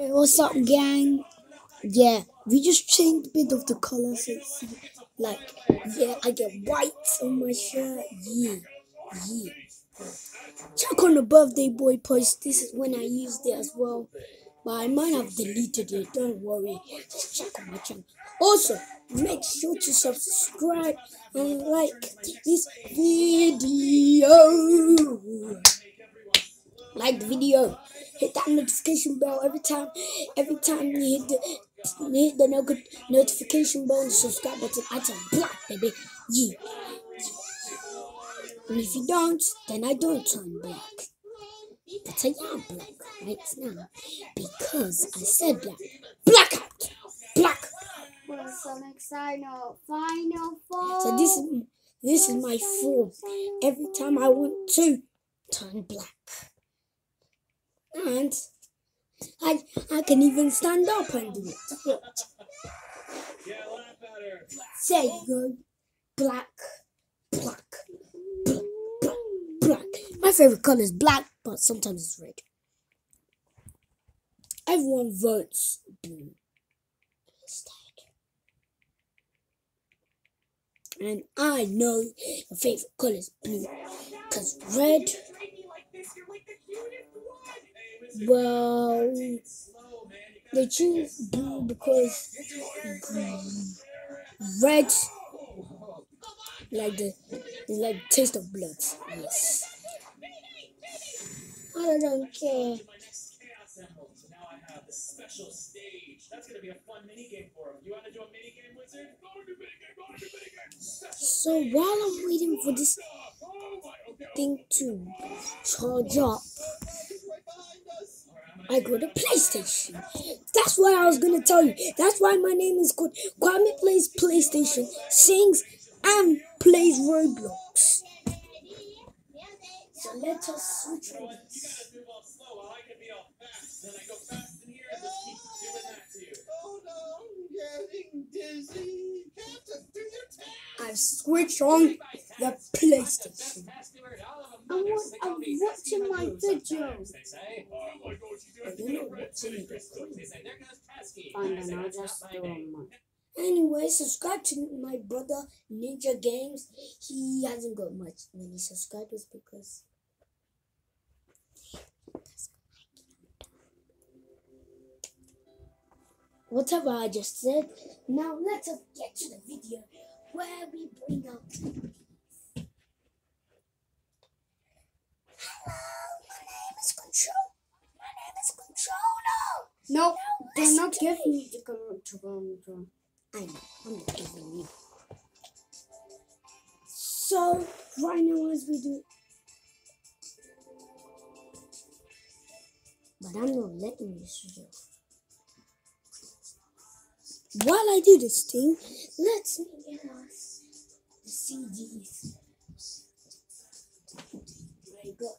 Hey, what's up, gang? Yeah, we just changed a bit of the color, so like, yeah, I get white on my shirt. Yeah, yeah. Check on the birthday boy post. This is when I used it as well, but I might have deleted it. Don't worry. Just check on my channel. Also, make sure to subscribe and like this video. Like the video hit that notification bell every time every time you hit the you hit the no good notification bell and subscribe button. I turn black baby. Yeah. And if you don't then I don't turn black. But I am black right now because I said black. Blackout black For Sonic Final, Final Four. so this is this is my form every time I want to turn black and I I can even stand up and do it. There you go. Black, black, black, black, black. My favorite color is black, but sometimes it's red. Everyone votes blue. And I know your favorite color is blue. Because red, well, they choose blue because red, like the, like taste of blood. Yes. I don't care. Special stage. That's gonna be a fun mini game for So while I'm waiting for this thing to charge up, I go to PlayStation. That's why I was gonna tell you. That's why my name is called Kwame Plays PlayStation, sings and plays Roblox. So let us switch task. I've switched on the PlayStation. I want, I'm watching my videos. But you're not watching it. Fine, then I'll just do them. one. Anyway, subscribe to my brother Ninja Games. He hasn't got much many subscribers because whatever I just said. Now let us get to the video where we bring out. Hello, my name is Control. My name is Controller. No, they're not giving me the control. control. I know, I'm not giving you. So, right now, as we do. But I'm not letting you off. While I do this thing, let's get us the CDs. I got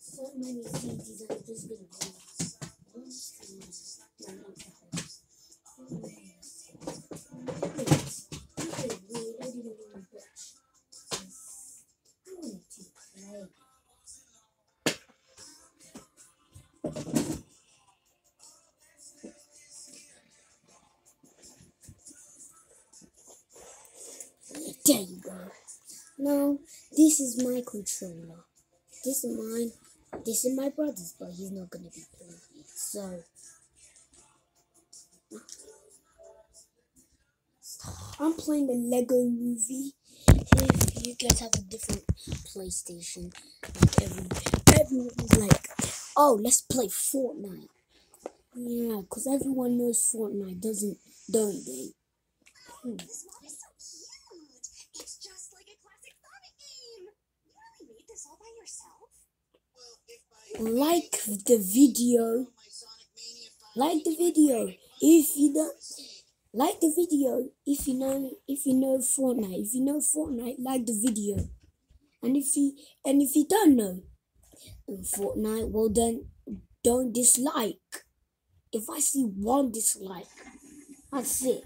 so many CDs, I'm just gonna go. There you go. Now, this is my controller. This is mine. This is my brother's, but he's not gonna be playing. It. So, I'm playing the Lego movie. If you guys have a different PlayStation, like every everyone is like, oh, let's play Fortnite. Yeah, because everyone knows Fortnite, doesn't don't they? Hmm. This mod is so cute. It's just like a classic Sonic game. You really made this all by yourself? Well, if I Like the video. Like the video if you don't. Like the video if you know if you know Fortnite. If you know Fortnite, like the video. And if you and if you don't know Fortnite, well then don't dislike. If I see one dislike, that's it.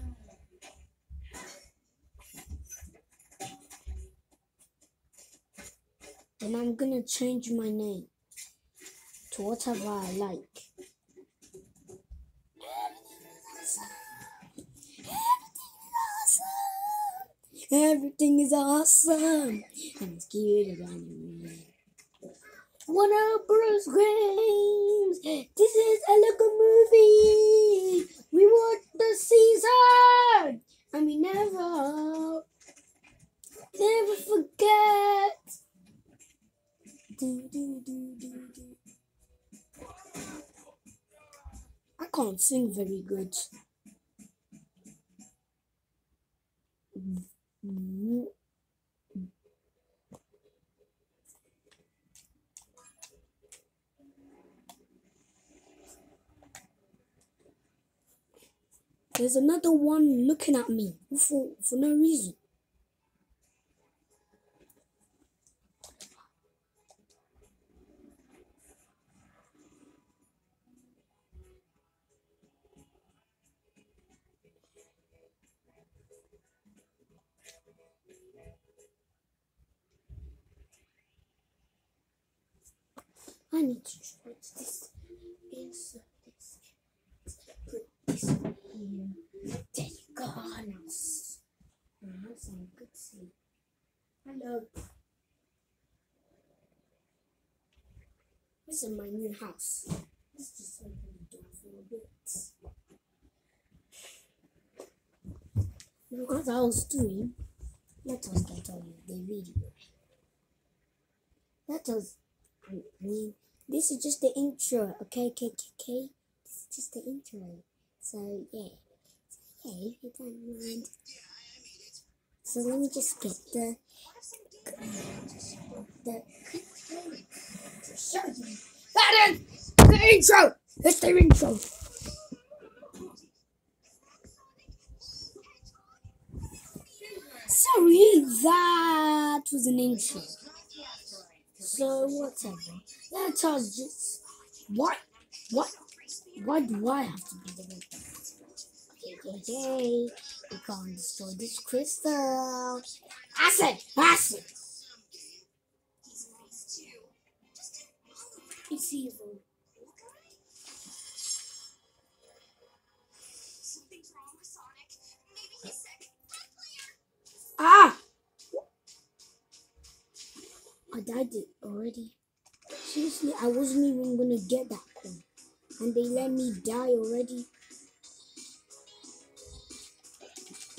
Then I'm gonna change my name to whatever I like. Everything is awesome. And it's cuter I'm One of Bruce Graham's. This is a Very good. There's another one looking at me for, for no reason. I need to put this insert this. Put this here. There you go. Now some good sleep. Hello. This is my new house. Let's just open the door for a bit. As I was doing, let us get on with the video. Let us I mean, this is just the intro, okay, okay, okay? This is just the intro. So, yeah. So, yeah, if you don't mind. So, let me just get the. the. to show the intro! It's the intro! Sorry, that was an intro. So whatever. Let us just what what why do I have to be the one? Okay, okay, okay. We can't destroy this crystal. Acid! Acid! He's nice died already. Seriously, I wasn't even gonna get that one. And they let me die already.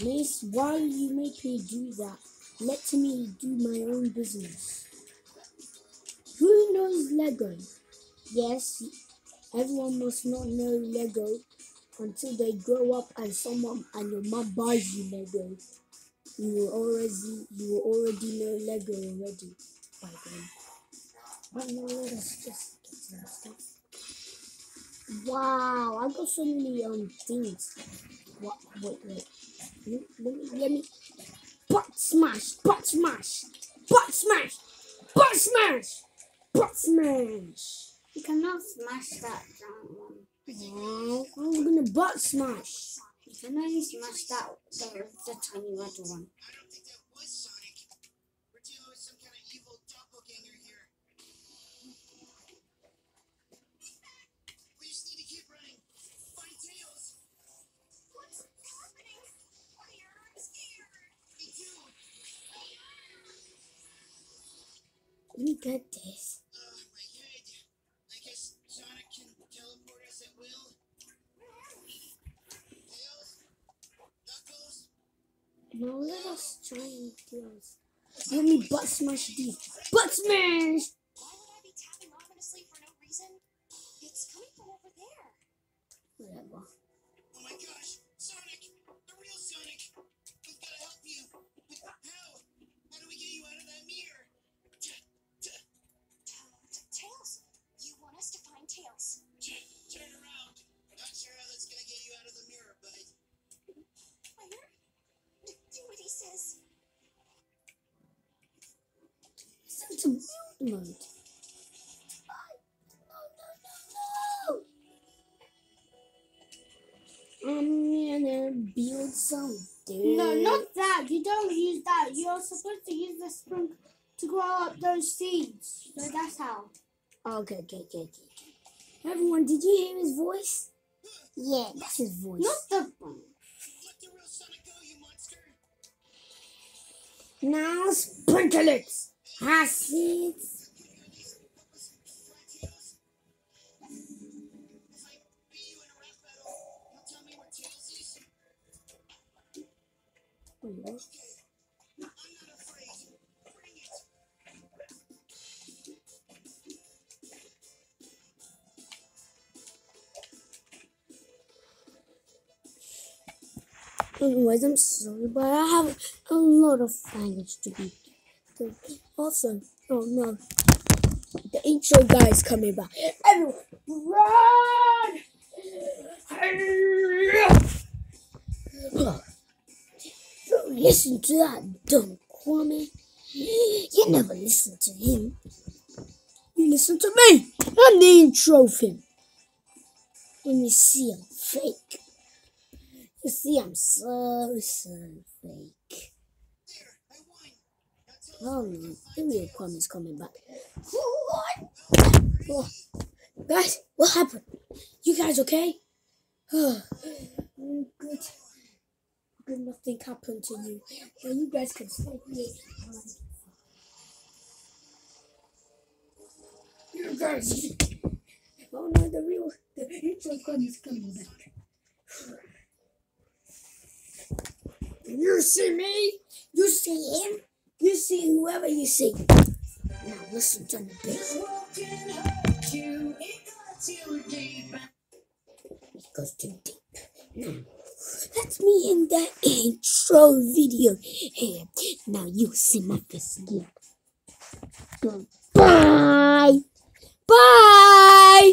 Miss, why you make me do that? Let me do my own business. Who knows Lego? Yes, everyone must not know Lego until they grow up and someone and your mom buys you Lego. You already you will already know Lego already then. But no, let us just get some stuff. Wow, I got so many um things. What? Wait, wait. Let me, let me. Butt smash! Butt smash! Butt smash! Butt smash! Butt smash! You cannot smash that giant one. Wow, I'm gonna butt smash. You can only smash that the, the tiny red one. Teleport us. Now let me butt smash these. Butt smash! Why would I be tapping ominously for no reason? It's coming from over there. Whatever. I'm gonna build something. No, not that. You don't use that. You're supposed to use the spring to grow up those seeds. So that's how. Okay, okay, okay, okay. okay. Everyone, did you hear his voice? Yeah, that's his voice. Not the bomb. Let the real Sonic go, you monster. Now has it. It. Anyways, I'm sorry, but I have a lot of things to be. Also, oh no, the intro guy is coming back. Everyone, run! Don't listen to that dumb Kwame. You never listen to him. You listen to me. I'm the intro film. When you see I'm fake. You see, I'm so, so fake. Oh no, the real Kwame's coming back. What? Oh, guys, what happened? You guys okay? Oh, good. Good, nothing happened to you. Now you guys can stay here. You guys. Oh no, the real, the real intro Kwame's coming back. You see me? You see him? See whoever you see. Now listen to the bass. It goes too deep. Now, that's me in that intro video. Here, now you see my face again. Bye. Bye.